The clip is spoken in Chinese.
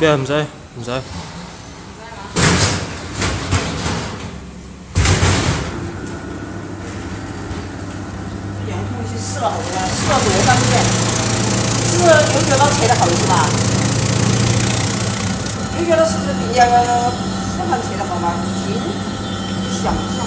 别唔使唔使。用试了好多，试了多少遍？是刀切的好是吧？你觉得是不是比那个市切的好吗？想。